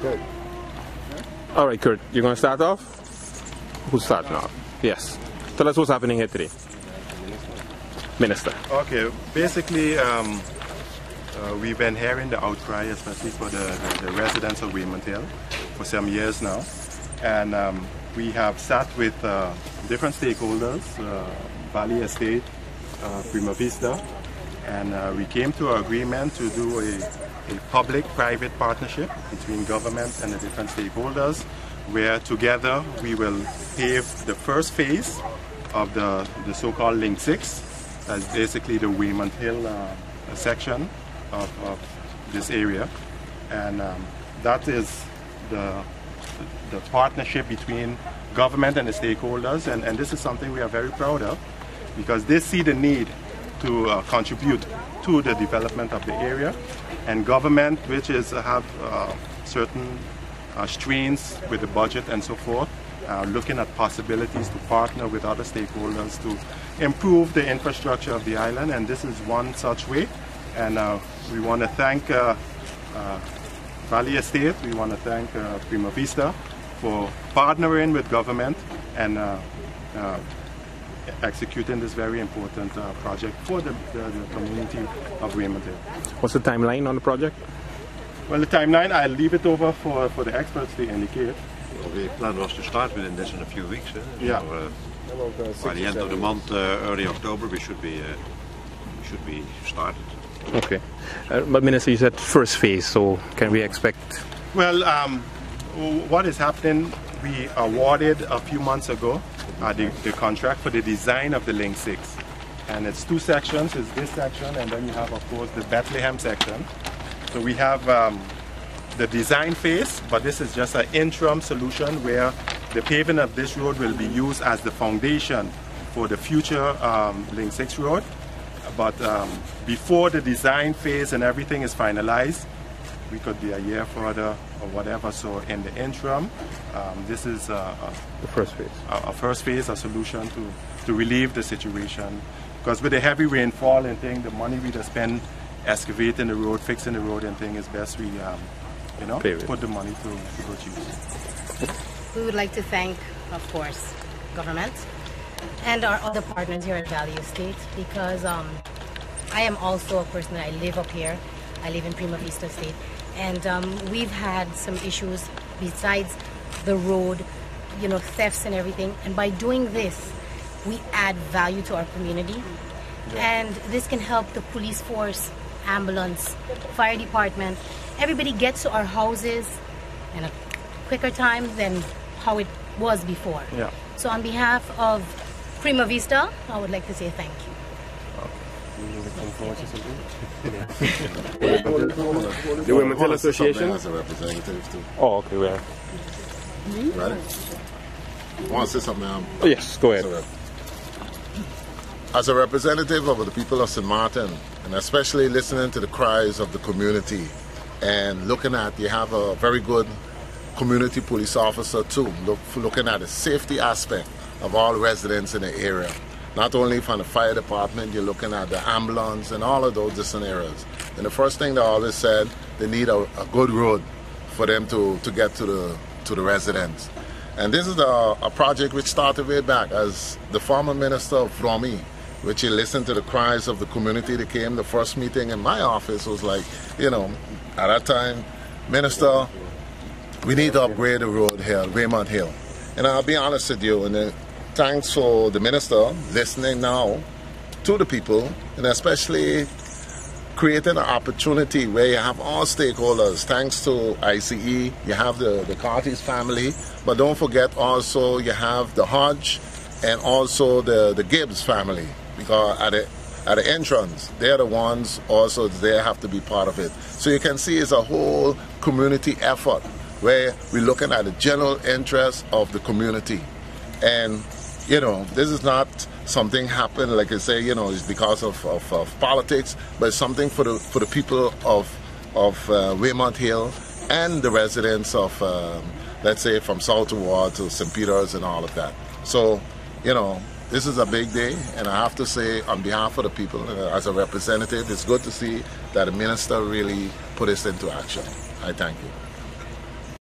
Good. All right, Kurt, you're going to start off? Who's starting off? Yes. Tell us what's happening here today. Minister. Okay, basically, um, uh, we've been hearing the outcry, especially for the, the, the, residents of Weymouth Hill, for some years now. And um, we have sat with uh, different stakeholders, uh, Valley Estate, uh, Prima Vista, and uh, we came to an agreement to do a, a public-private partnership between government and the different stakeholders, where together we will pave the first phase of the, the so-called Link 6, that's basically the Weymouth Hill uh, section of, of, this area. And um, that is the, the partnership between government and the stakeholders. And, and this is something we are very proud of because they see the need to uh, contribute to the development of the area. And government, which is uh, have uh, certain uh, strains with the budget and so forth, looking at possibilities to partner with other stakeholders to improve the infrastructure of the island, and this is one such way. And we want to thank Valley Estate, we want to thank Prima Vista for partnering with government and uh, uh, executing this very important project for the, the, the, community of Weymouth What's the timeline on the project? Well, the timeline, I'll leave it over for, for the experts to indicate. Well, the plan was to start within this in a few weeks. Eh? Yeah. So, uh, by the end of the month, uh, early October, we should be uh, should be started. Okay, uh, but Minister, you said first phase, so can we expect? Well, um, what is happening? We awarded a few months ago uh, the, the contract for the design of the Link 6, and it's two sections. It's this section, and then you have, of course, the Bethlehem section. So we have. Um, the design phase, but this is just an interim solution where the paving of this road will be used as the foundation for the future um, Link 6 road. But um, before the design phase and everything is finalized, we could be a year further or whatever. So in the interim, um, this is a, a, the first phase. A, a, first phase, a solution to, to relieve the situation. Because with the heavy rainfall and thing, the money we just spend excavating the road, fixing the road and thing is best we um, you know, put the money to, to good use. We would like to thank, of course, government and our other partners here at Valley State because um, I am also a person that I live up here. I live in Prima Vista State, and um, we've had some issues besides the road, you know, thefts and everything. And by doing this, we add value to our community, yeah. and this can help the police force, ambulance, fire department, everybody gets to our houses in a quicker time than how it was before. Yeah. So on behalf of Prima Vista, I would like to say thank you. The Weymouth Hill Association? As a representative too. Oh, okay, well. I want to say something. Um, oh, yes, go ahead. As a representative of the people of St. Martin, and especially listening to the cries of the community and looking at you have a very good community police officer too look, looking at the safety aspect of all residents in the area not only from the fire department you're looking at the ambulance and all of those areas and the first thing they always said they need a, a good road for them to, to get to the to the residents and this is a, a project which started way back as the former minister of Vromi which he listened to the cries of the community that came. The first meeting in my office was like, you know, at that time, Minister, we need to upgrade the road here, Weymouth Hill. And I'll be honest with you, and then thanks for the Minister listening now to the people, and especially creating an opportunity where you have all stakeholders. Thanks to ICE, you have the, the Curtis family, but don't forget also you have the Hodge and also the, the Gibbs family because at the, at the entrance, they're the ones also they have to be part of it. So you can see it's a whole community effort where we're looking at the general interest of the community. And, you know, this is not something happened, like I say, you know, it's because of, of, of politics, but something for the, for the people of, of uh, Hill and the residents of, um, let's say, from South Ward to St. Peter's and all of that. So, you know, this is a big day, and I have to say, on behalf of the people, uh, as a representative, it's good to see that the minister really put this into action. I thank you.